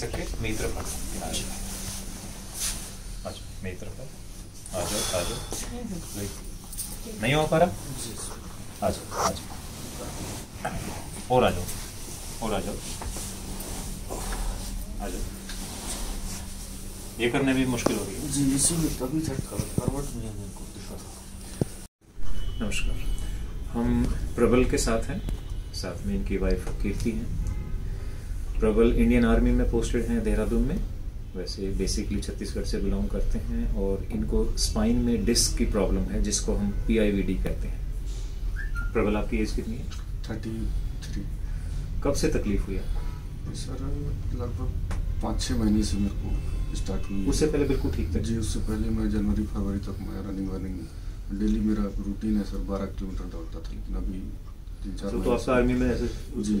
सके? मेरी तरफ़ आ जाओ आ जाओ आ जाओ. नहीं हो पा रहा? आ जाओ आ जाओ और आ जाओ और आ जाओ आ जाओ ये करने भी मुश्किल हो रही जी इसीलिए तभी करवट में हो नमस्कार। हम प्रबल के साथ हैं। साथ में इनकी वाइफ कीर्ति हैं। प्रबल इंडियन आर्मी में पोस्टेड हैं देहरादून में। वैसे बेसिकली छत्तीसगढ़ से बिलोंग करते हैं और इनको स्पाइन में डिस्क की प्रॉब्लम है जिसको हम पी कहते हैं। प्रबल आपकी एज कितनी है? थर्टी थ्री कब से तकलीफ़ हुई है सर लगभग पाँच छः महीने से मेरे को स्टार्ट हुई उससे पहले बिल्कुल ठीक था जी उससे पहले मैं जनवरी फरवरी तक मैं रनिंग वनिंग डेली मेरा रूटीन है सर बारह किलोमीटर दौड़ता था लेकिन अभी तीन चार तो, तो आपका आर्मी में ऐसे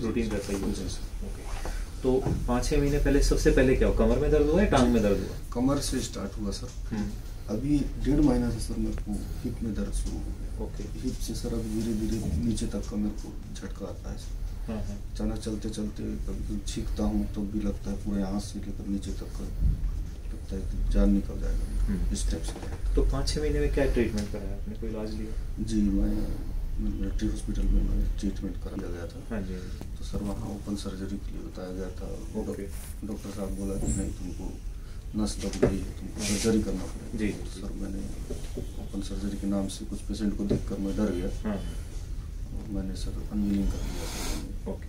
रूटीन रहता ही ओके तो पाँच छः महीने पहले सबसे पहले क्या हो कमर में दर्द हुआ या टांग में दर्द हुआ? कमर से स्टार्ट हुआ सर। हम्म, अभी डेढ़ महीना से सर मेरे को हिप में दर्द शुरू हो गया। ओके। हिप से सर अब धीरे धीरे नीचे तक का मेरे को झटका आता है सर। हाँ हाँ। अचानक चलते चलते कभी कभी छींकता हूँ तब भी लगता है पूरे यहाँ से लेकर नीचे तक का लगता है कि जान निकल जाएगा। हम्म। इस टाइप से। तो पाँच छः महीने में क्या ट्रीटमेंट कराया आपने? कोई इलाज लिया? जी मैं मिलिट्री हॉस्पिटल में मैं ट्रीटमेंट कर लिया गया था। हाँ जी। तो सर वहाँ ओपन सर्जरी के लिए बताया गया था। डॉक- डॉक्टर साहब बोला कि नहीं तुमको नस दब गई है तुमको सर्जरी करना पड़ेगा। जी, जी। सर मैंने ओपन सर्जरी के नाम से कुछ पेशेंट को देखकर मैं डर गया। हाँ। और मैंने सर अनविलिंग कर दिया। सर ओके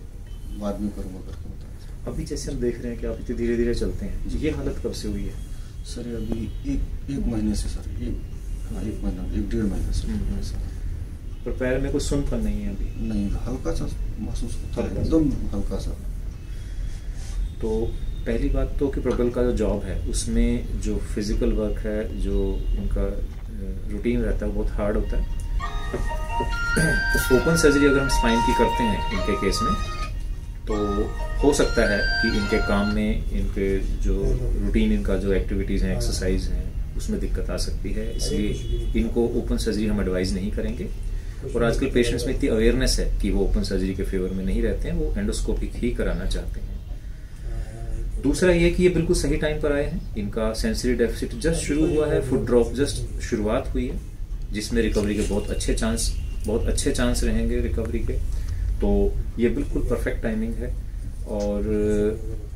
बाद में करूँगा करके बताया। अभी जैसे हम देख रहे हैं कि आप इतने धीरे धीरे चलते हैं ये हालत कब से हुई है? सर अभी एक एक महीने से सर एक हाँ एक महीना एक डेढ़ महीने से। हम्म। सर पर पैर में कुछ सुनपन नहीं है अभी। नहीं हल्का सा महसूस होता है एकदम हल्का सा। तो पहली बात तो कि प्रबल का जो जॉब है उसमें जो फ़िज़िकल वर्क है जो उनका रूटीन रहता है बहुत हार्ड होता है। तो ओपन सर्जरी अगर हम स्पाइन की करते हैं इनके केस में तो हो सकता है कि इनके काम में इनके जो रूटीन इनका जो एक्टिविटीज़ हैं एक्सरसाइज हैं उसमें दिक्कत आ सकती है। इसलिए इनको ओपन सर्जरी हम एडवाइज नहीं करेंगे। और आजकल पेशेंट्स में इतनी अवेयरनेस है कि वो ओपन सर्जरी के फेवर में नहीं रहते हैं, वो एंडोस्कोपिक ही कराना चाहते हैं। दूसरा ये कि ये बिल्कुल सही टाइम पर आए हैं। इनका सेंसरी डेफिसिट जस्ट शुरू हुआ है फुट ड्रॉप जस्ट शुरुआत हुई है, जिसमें रिकवरी के बहुत अच्छे चांस बहुत अच्छे चांस रहेंगे रिकवरी के। तो ये बिल्कुल परफेक्ट टाइमिंग है और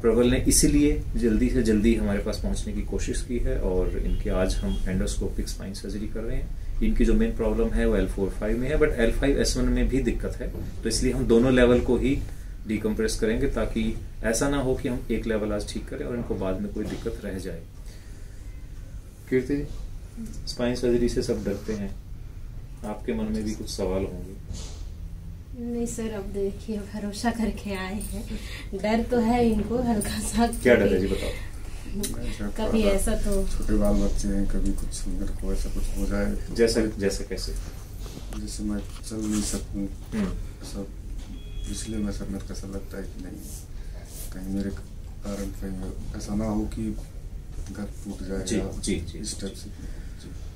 प्रबल ने इसीलिए जल्दी से जल्दी हमारे पास पहुँचने की कोशिश की है और इनके आज हम एंडोस्कोपिक स्पाइन सर्जरी कर रहे हैं। इनकी जो मेन प्रॉब्लम है वो एल फोर फाइव में है but L five S one में भी दिक्कत है। तो इसलिए हम दोनों लेवल को ही डिकम्प्रेस करेंगे ताकि ऐसा ना हो कि हम एक लेवल आज ठीक करें और इनको बाद में कोई दिक्कत रह जाए। कीर्ति जी स्पाइन सर्जरी से सब डरते हैं। आपके मन में भी कुछ सवाल होंगे? नहीं सर अब देखिए भरोसा करके आए हैं। डर तो है इनको हल्का सा क्या डर है? जी बताओ। कभी ऐसा तो छोटे बाल बच्चे हैं कभी कुछ मेरे को ऐसा कुछ हो जाए। तो जैसा जैसा कैसे? जैसे मैं चल नहीं सकूँ। हम्म, ऐसा इसलिए मैं सर मेरे को ऐसा लगता है कि नहीं कहीं मेरे कारण कहीं ऐसा ना हो कि घर टूट जाए जी, या जी, जी, इस टाइप से।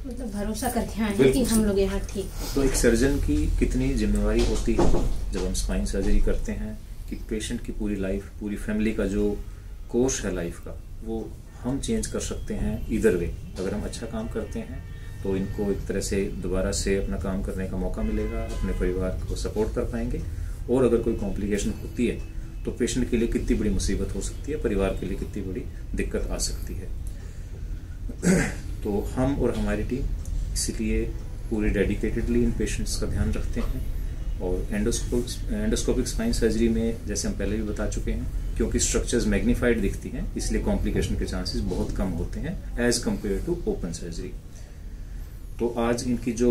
मतलब भरोसा करके आए कि हम लोग यहाँ ठीक तो एक सर्जन की कितनी जिम्मेवारी होती है जब हम स्पाइन सर्जरी करते हैं कि पेशेंट की पूरी लाइफ पूरी फैमिली का जो कोर्स है लाइफ का वो हम चेंज कर सकते हैं इधर वे अगर हम अच्छा काम करते हैं तो इनको एक तरह से दोबारा से अपना काम करने का मौका मिलेगा, अपने परिवार को सपोर्ट कर पाएँगे। और अगर कोई कॉम्प्लिकेशन होती है तो पेशेंट के लिए कितनी बड़ी मुसीबत हो सकती है, परिवार के लिए कितनी बड़ी दिक्कत आ सकती है। तो हम और हमारी टीम इसलिए पूरी डेडिकेटेडली इन पेशेंट्स का ध्यान रखते हैं। और एंडोस्कोप एंडोस्कोपिक स्पाइन सर्जरी में, जैसे हम पहले भी बता चुके हैं क्योंकि स्ट्रक्चर्स मैग्नीफाइड दिखती हैं, इसलिए कॉम्प्लिकेशन के चांसेस बहुत कम होते हैं as compare to open surgery तो आज इनकी जो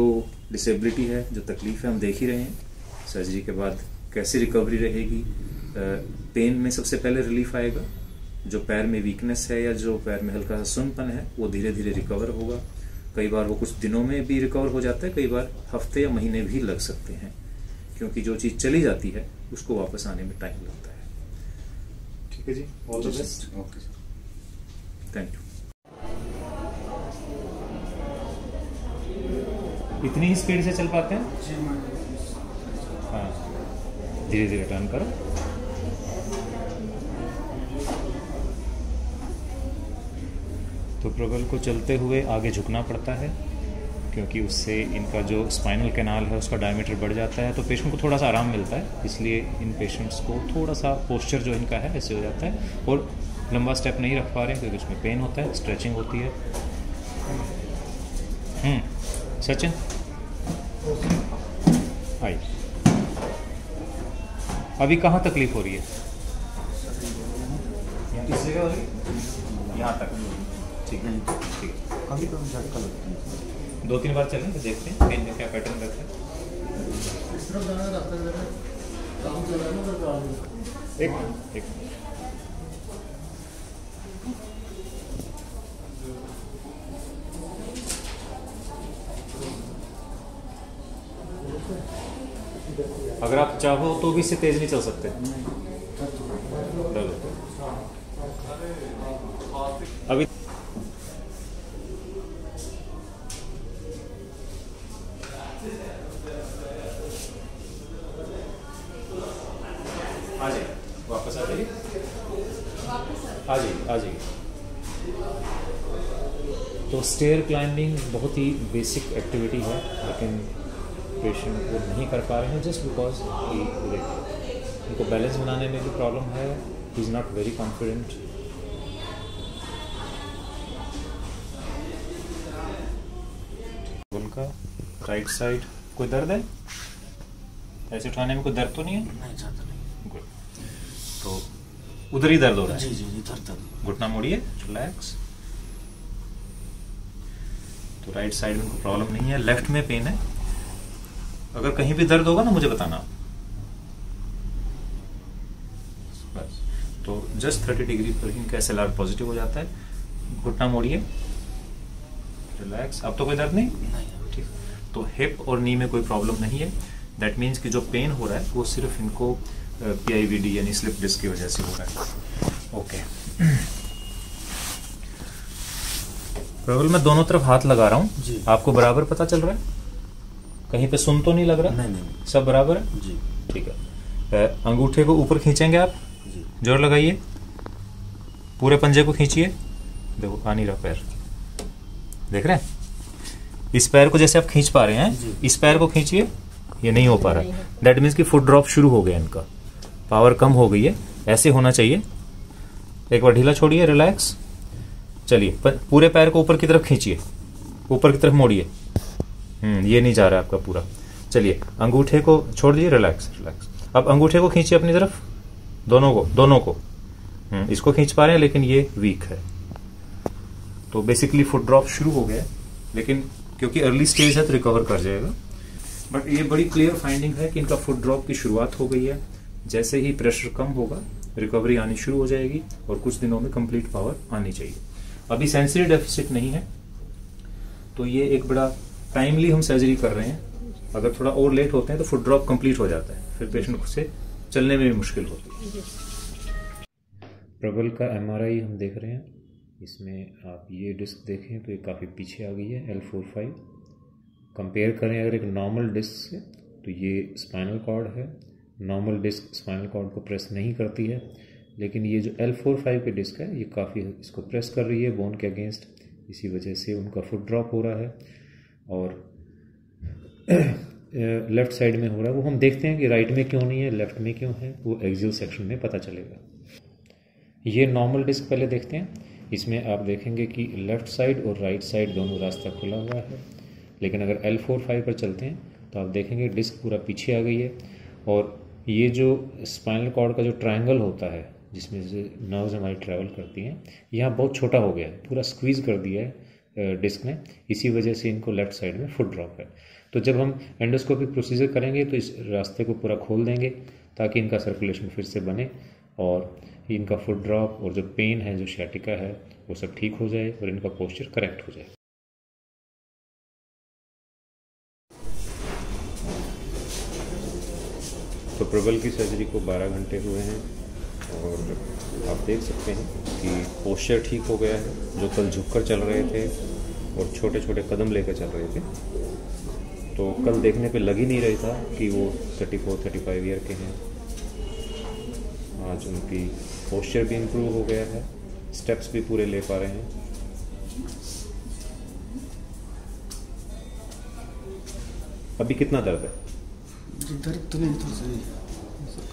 डिसेबिलिटी है, जो तकलीफ़ है, हम देख ही रहे हैं। सर्जरी के बाद कैसी रिकवरी रहेगी? पेन में सबसे पहले रिलीफ आएगा। जो पैर में वीकनेस है या जो पैर में हल्का सा सुनपन है, वो धीरे धीरे रिकवर होगा। कई बार वो कुछ दिनों में भी रिकवर हो जाता है, कई बार हफ़्ते या महीने भी लग सकते हैं। क्योंकि जो चीज़ चली जाती है, उसको वापस आने में टाइम लगता है। ठीक है जी all the best okay thank you इतनी ही स्पीड से चल पाते हैं? हाँ। धीरे धीरे टर्न करो। तो प्रबल को चलते हुए आगे झुकना पड़ता है। क्योंकि उससे इनका जो स्पाइनल कैनाल है उसका डायमीटर बढ़ जाता है तो पेशेंट को थोड़ा सा आराम मिलता है। इसलिए इन पेशेंट्स को थोड़ा सा पोस्चर जो इनका है ऐसे हो जाता है और लंबा स्टेप नहीं रख पा रहे क्योंकि उसमें पेन होता है स्ट्रेचिंग होती है। हम्म, सचिन? आई अभी कहाँ तकलीफ़ हो रही है? किस जगह हो रही यहाँ तक। ठीक है ठीक है। कभी कभी झटका लगता है। दो तीन बार चलें तो देखते हैं पेन में क्या पैटर्न रहता है। एक एक अगर आप चाहो तो भी इससे तेज नहीं चल सकते। अभी आ जाइए वापस आ जाइए आ जाइए आ जाइए तो स्टेयर क्लाइंबिंग बहुत ही बेसिक एक्टिविटी है लेकिन पेशेंट वो नहीं कर पा रहे हैं जस्ट बिकॉज़ उनको बैलेंस बनाने में भी प्रॉब्लम है he is not very confident उनका राइट साइड कोई दर्द है? ऐसे उठाने में कोई दर्द तो नहीं है? नहीं ज़्यादा नहीं। Good. तो उधर ही दर्द हो रहा है? जी इधर तक घुटना मोड़िए रिलैक्स तो राइट साइड में कोई प्रॉब्लम नहीं है। लेफ़्ट में पेन है। अगर कहीं भी दर्द होगा ना मुझे बताना। बस। तो जस्ट थर्टी डिग्री पर इनका एसएलआर पॉजिटिव हो जाता है। घुटना मोड़िए। रिलैक्स अब तो कोई दर्द नहीं? नहीं। ठीक। तो हिप और नी में कोई प्रॉब्लम नहीं है। दैट मीन्स कि जो पेन हो रहा है वो सिर्फ़ इनको पी आई वी डी यानी स्लिप डिस्क की वजह से हो रहा है। ओके प्रबल मैं दोनों तरफ़ हाथ लगा रहा हूँ। आपको बराबर पता चल रहा है? कहीं पे सुन तो नहीं लग रहा? नहीं नहीं सब बराबर है? जी। ठीक है। अंगूठे को ऊपर खींचेंगे आप? जी। ज़ोर लगाइए। पूरे पंजे को खींचिए। देखो आ नहीं रहा पैर। देख रहे हैं? इस पैर को जैसे आप खींच पा रहे हैं इस पैर को खींचिए ये नहीं हो पा रहा। हो दैट मीन्स कि फुट ड्रॉप शुरू हो गया इनका। पावर कम हो गई है। ऐसे होना चाहिए। एक बार ढीला छोड़िए रिलैक्स चलिए पूरे पैर को ऊपर की तरफ़ खींचिए। ऊपर की तरफ़ मोड़िए। हम्म ये नहीं जा रहा है आपका पूरा। चलिए अंगूठे को छोड़ दीजिए रिलैक्स रिलैक्स अब अंगूठे को खींचिए अपनी तरफ़। दोनों को दोनों को। हम्म, इसको खींच पा रहे हैं लेकिन ये वीक है। तो बेसिकली फुट ड्रॉप शुरू हो गया है लेकिन क्योंकि अर्ली स्टेज है तो रिकवर कर जाएगा। बट ये बड़ी क्लियर फाइंडिंग है कि इनका फुट ड्रॉप की शुरुआत हो गई है। जैसे ही प्रेशर कम होगा रिकवरी आनी शुरू हो जाएगी और कुछ दिनों में कंप्लीट पावर आनी चाहिए। अभी सेंसरी डेफिसिट नहीं है तो ये एक बड़ा टाइमली हम सर्जरी कर रहे हैं। अगर थोड़ा और लेट होते हैं तो फुट ड्रॉप कंप्लीट हो जाता है, फिर पेशेंट से चलने में भी मुश्किल होती है। प्रबल का एमआरआई हम देख रहे हैं। इसमें आप ये डिस्क देखें तो ये काफ़ी पीछे आ गई है एल फोर फाइव कंपेयर करें अगर एक नॉर्मल डिस्क से तो ये स्पाइनल कॉर्ड है। नॉर्मल डिस्क स्पाइनल कॉर्ड को प्रेस नहीं करती है। लेकिन ये जो एल फोर फाइव की डिस्क है, ये काफ़ी इसको प्रेस कर रही है बोन के अगेंस्ट इसी वजह से उनका फुट ड्रॉप हो रहा है और लेफ़्ट साइड में हो रहा है। वो हम देखते हैं कि राइट में क्यों नहीं है लेफ़्ट में क्यों है, वो एक्सियल सेक्शन में पता चलेगा। ये नॉर्मल डिस्क पहले देखते हैं। इसमें आप देखेंगे कि लेफ़्ट साइड और राइट साइड दोनों रास्ता खुला हुआ है। लेकिन अगर एल फोर फाइव पर चलते हैं तो आप देखेंगे डिस्क पूरा पीछे आ गई है। और ये जो स्पाइनल कॉर्ड का जो ट्रायंगल होता है जिसमें से नर्व्स हमारी ट्रैवल करती हैं। यहाँ बहुत छोटा हो गया है, पूरा स्क्वीज कर दिया है डिस्क ने। इसी वजह से इनको लेफ़्ट साइड में फुट ड्रॉप है। तो जब हम एंडोस्कोपिक प्रोसीजर करेंगे तो इस रास्ते को पूरा खोल देंगे, ताकि इनका सर्कुलेशन फिर से बने और इनका फुट ड्रॉप और जो पेन है, जो शैटिका है, वो सब ठीक हो जाए और इनका पोस्चर करेक्ट हो जाए। तो प्रबल की सर्जरी को 12 घंटे हुए हैं। और आप देख सकते हैं कि पोस्चर ठीक हो गया है जो कल झुक कर चल रहे थे और छोटे छोटे कदम लेकर चल रहे थे। तो कल देखने पे लग ही नहीं रही था कि वो 34, 35 ईयर के हैं। आज उनकी पोस्चर भी इम्प्रूव हो गया है स्टेप्स भी पूरे ले पा रहे हैं। अभी कितना दर्द है? दर्द तो नहीं था सही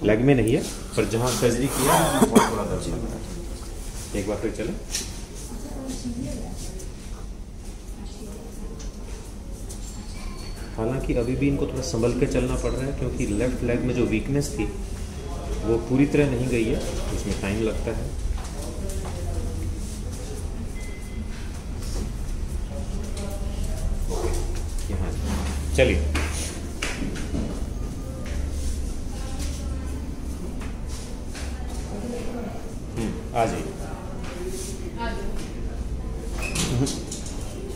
लेग में नहीं है, पर जहाँ सर्जरी किया बहुत थोड़ा दर्द है। एक बार फिर चले। हालाँकि अभी भी इनको थोड़ा संभल के चलना पड़ रहा है, क्योंकि लेफ़्ट लेग में जो वीकनेस थी, वो पूरी तरह नहीं गई है, उसमें टाइम लगता है। चलिए। आ जाइए।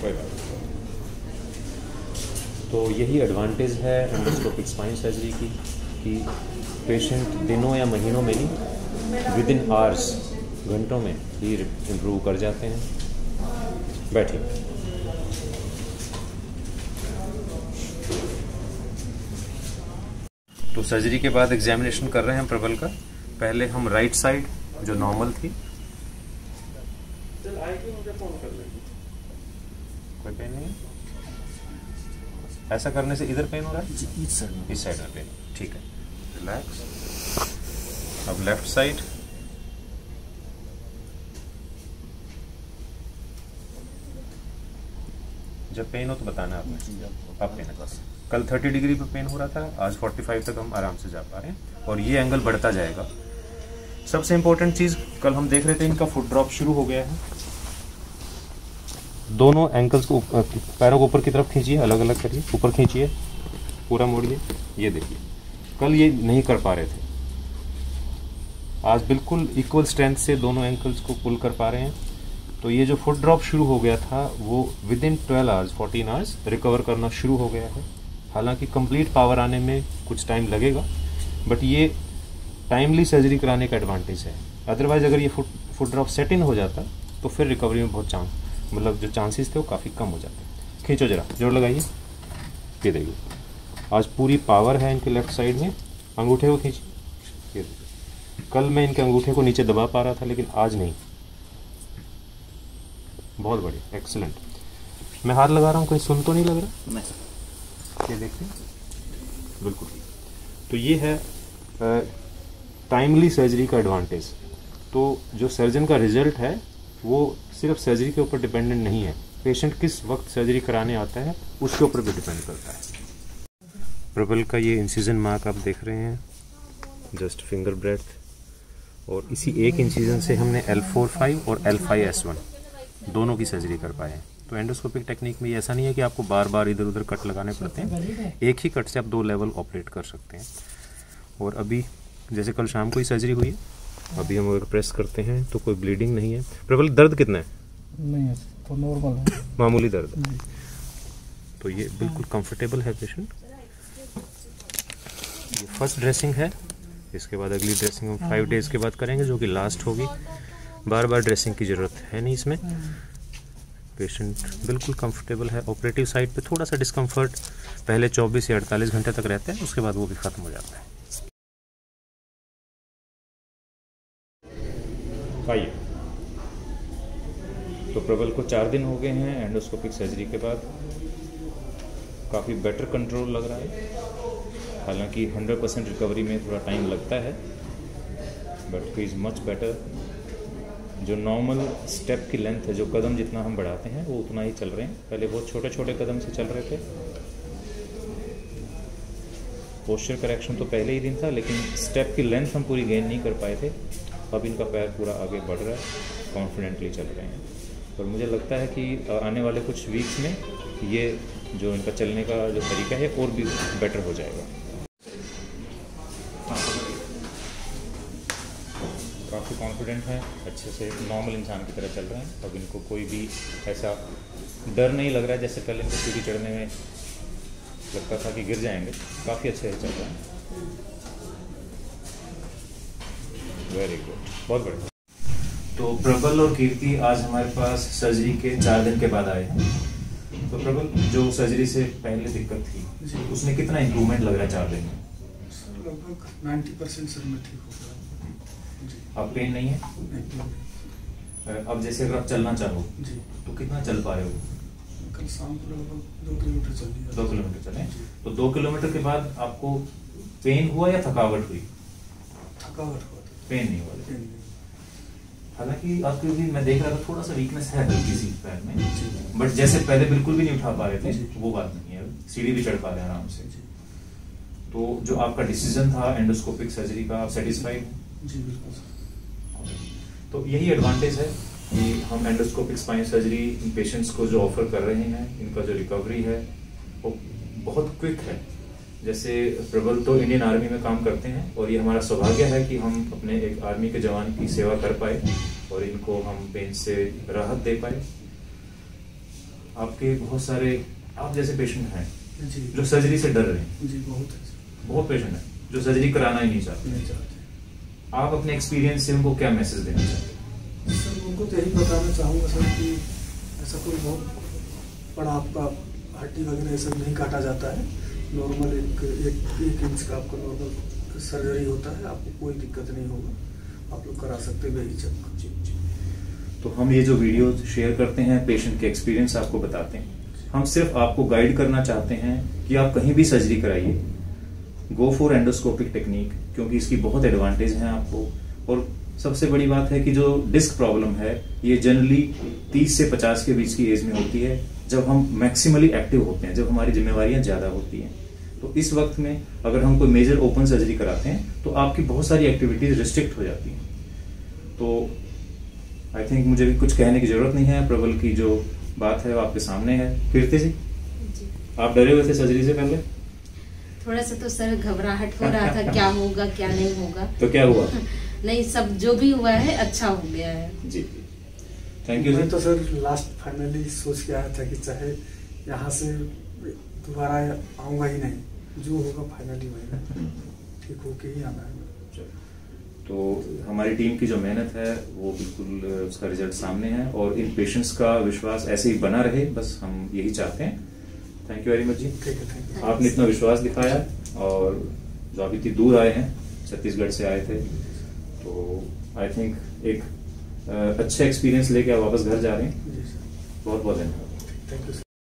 कोई बात तो यही एडवांटेज है एंडोस्कोपिक स्पाइन सर्जरी की कि पेशेंट दिनों या महीनों में नहीं विद इन आवर्स घंटों में ही इम्प्रूव कर जाते हैं। बैठिए। तो सर्जरी के बाद एग्जामिनेशन कर रहे हैं प्रबल का। पहले हम राइट साइड जो नॉर्मल थी। कोई पेन नहीं है? ऐसा करने से इधर पेन हो रहा है? इस साइड में। इस साइड में पेन ठीक है। रिलैक्स अब लेफ़्ट साइड जब पेन हो तो बताना आपने। अब पेन है। कल 30 डिग्री पे पेन हो रहा था आज 45 तक हम आराम से जा पा रहे हैं। और ये एंगल बढ़ता जाएगा। सबसे इम्पोर्टेंट चीज़, कल हम देख रहे थे इनका फुट ड्रॉप शुरू हो गया है। दोनों एंकल्स को पैरों को ऊपर की तरफ़ खींचिए अलग अलग करिए, ऊपर खींचिए, पूरा मोड़िए ये देखिए। कल ये नहीं कर पा रहे थे। आज बिल्कुल इक्वल स्ट्रेंथ से दोनों एंकल्स को पुल कर पा रहे हैं। तो ये जो फुट ड्रॉप शुरू हो गया था, वो within twelve hours fourteen hours recover करना शुरू हो गया है। हालाँकि कंप्लीट पावर आने में कुछ टाइम लगेगा बट ये टाइमली सर्जरी कराने का एडवांटेज है। अदरवाइज़ अगर ये foot foot drop set in हो जाता तो फिर रिकवरी में बहुत चांस मतलब जो चांसेस थे वो काफ़ी कम हो जाते। खींचो जरा ज़ोर लगाइए। ये देखिए आज पूरी पावर है इनके लेफ़्ट साइड में। अंगूठे को खींचिए। ये देखिए कल मैं इनके अंगूठे को नीचे दबा पा रहा था लेकिन आज नहीं। बहुत बढ़िया एक्सलेंट मैं हाथ लगा रहा हूँ कहीं सुन तो नहीं लग रहा? नहीं ये देखिए बिल्कुल। तो ये है टाइमली सर्जरी का एडवांटेज तो जो सर्जन का रिज़ल्ट है, वो सिर्फ़ सर्जरी के ऊपर डिपेंडेंट नहीं है. पेशेंट किस वक्त सर्जरी कराने आता है, उसके ऊपर भी डिपेंड करता है. प्रबल का ये इंसिजन मार्क आप देख रहे हैं. जस्ट फिंगर ब्रेथ और इसी एक इंसिजन से हमने एल फोर फाइव और एल फाइव एस वन दोनों की सर्जरी कर पाए हैं. तो एंडोस्कोपिक टेक्निक में ऐसा नहीं है कि आपको बार बार इधर उधर कट लगाने पड़ते हैं. एक ही कट से आप दो लेवल ऑपरेट कर सकते हैं. और अभी जैसे कल शाम को ही सर्जरी हुई है। अभी हम अगर प्रेस करते हैं तो कोई ब्लीडिंग नहीं है। प्रबल दर्द कितना है? नहीं है तो नॉर्मल है। मामूली दर्द। है तो ये बिल्कुल कंफर्टेबल है पेशेंट ये फ़र्स्ट ड्रेसिंग है। इसके बाद अगली ड्रेसिंग हम फाइव डेज़ के बाद करेंगे जो कि लास्ट होगी। बार बार ड्रेसिंग की ज़रूरत है नहीं इसमें। पेशेंट बिल्कुल कंफर्टेबल है। ऑपरेटिव साइड पे थोड़ा सा डिस्कम्फर्ट पहले 24 या 48 घंटे तक रहता है उसके बाद वो भी ख़त्म हो जाता है। आइए। तो प्रबल को चार दिन हो गए हैं एंडोस्कोपिक सर्जरी के बाद। काफ़ी बेटर कंट्रोल लग रहा है। हालाँकि 100 परसेंट रिकवरी में थोड़ा टाइम लगता है but he is much better जो नॉर्मल स्टेप की लेंथ है, जो कदम जितना हम बढ़ाते हैं, वो उतना ही चल रहे हैं। पहले बहुत छोटे छोटे कदम से चल रहे थे। पोस्चर करेक्शन तो पहले ही दिन था, लेकिन स्टेप की लेंथ हम पूरी गेन नहीं कर पाए थे। अब इनका पैर पूरा आगे बढ़ रहा है कॉन्फिडेंटली चल रहे हैं। और मुझे लगता है कि आने वाले कुछ वीक्स में ये जो इनका चलने का जो तरीका है, और भी बेटर हो जाएगा। काफ़ी कॉन्फिडेंट हैं, अच्छे से नॉर्मल इंसान की तरह चल रहे हैं। अब इनको कोई भी ऐसा डर नहीं लग रहा है, जैसे पहले इनको सीढ़ी चढ़ने में लगता था कि गिर जाएँगे। काफ़ी अच्छे से चल रहे हैं। वेरी गुड बहुत बढ़िया। तो प्रबल और कीर्ति आज हमारे पास सर्जरी के चार दिन के बाद आए। तो प्रबल जो सर्जरी से पहले दिक्कत थी उसमें कितना इम्प्रूवमेंट लग रहा है चार दिन में? लगभग नाइन्टी परसेंट सर मैं ठीक हो गया। अब पेन नहीं है? नहीं अब जैसे अगर आप चलना चाहो जी। तो कितना चल पा रहे हो? कल शाम को लगभग दो किलोमीटर चल लिया दो किलोमीटर चले। तो दो किलोमीटर के बाद आपको पेन हुआ या थकावट हुई? थकावट। पेन नहीं हुआ पेन हालाँकि आपके भी मैं देख रहा था थोड़ा सा वीकनेस है हल्की सी पैर में। बट जैसे पहले बिल्कुल भी नहीं उठा पा रहे थे वो बात नहीं है सीढ़ी भी चढ़ पा रहे हैं आराम से। तो जो आपका डिसीज़न था एंडोस्कोपिक सर्जरी का आप सेटिस्फाइड जी बिल्कुल सर। तो यही एडवांटेज है कि हम एंडोस्कोपिक स्पाइन सर्जरी इन पेशेंट्स को जो ऑफ़र कर रहे हैं इनका जो रिकवरी है वो बहुत क्विक है। जैसे प्रबल तो इंडियन आर्मी में काम करते हैं और ये हमारा सौभाग्य है कि हम अपने एक आर्मी के जवान की सेवा कर पाए और इनको हम पेन से राहत दे पाए। आपके बहुत सारे आप जैसे पेशेंट हैं जी। जो सर्जरी से डर रहे हैं। जी बहुत है। बहुत पेशेंट है जो सर्जरी कराना ही नहीं चाहते। नहीं चाहते। आप अपने एक्सपीरियंस से उनको क्या मैसेज देना चाहते हैं? सर उनको तो यही बताना चाहूँगा सर कि ऐसा कोई बहुत बड़ा आपका हड्डी वगैरह ये सब नहीं काटा जाता है। नॉर्मल एक एक एक इंच का आपका नॉर्मल सर्जरी होता है, आपको कोई दिक्कत नहीं होगा। आप लोग करा सकते हैं बेहिचक तो हम ये जो वीडियो शेयर करते हैं पेशेंट के एक्सपीरियंस आपको बताते हैं। हम सिर्फ़ आपको गाइड करना चाहते हैं कि आप कहीं भी सर्जरी कराइए। गो फॉर एंडोस्कोपिक टेक्निक क्योंकि इसकी बहुत एडवांटेज है आपको। और सबसे बड़ी बात है कि जो डिस्क प्रॉब्लम है, ये जनरली 30 से 50 के बीच की एज में होती है, जब हम मैक्सिमली एक्टिव होते हैं, जब हमारी जिम्मेवारियाँ ज़्यादा होती हैं। तो इस वक्त में अगर हम कोई मेजर ओपन सर्जरी कराते हैं तो आपकी बहुत सारी एक्टिविटीज़ रिस्ट्रिक्ट हो जाती हैं। तो आई थिंक मुझे भी कुछ कहने की ज़रूरत नहीं है। प्रबल की जो बात है वो आपके सामने है। कीर्ति जी? जी। आप डरे हुए थे सर्जरी से पहले? थोड़ा सा तो सर घबराहट हो रहा था क्या होगा क्या नहीं होगा। तो क्या हुआ? नहीं सब जो भी हुआ है अच्छा हो गया है। जी। थैंक यू मैं तो सर लास्ट फाइनली सोच के आया था कि चाहे यहाँ से दोबारा आऊँगा ही नहीं। जो होगा फाइनली वही ठीक होके ही आना है। तो हमारी टीम की जो मेहनत है वो बिल्कुल उसका रिज़ल्ट सामने है और इन पेशेंट्स का विश्वास ऐसे ही बना रहे बस हम यही चाहते हैं। थैंक यू वेरी मच जी। ठीक है थैंक यू आपने इतना विश्वास दिखाया और जो अभी इतनी दूर आए हैं छत्तीसगढ़ से आए थे तो आई थिंक एक अच्छा एक्सपीरियंस लेके आप वापस घर जा रहे हैं। बहुत बहुत धन्यवाद। Thank you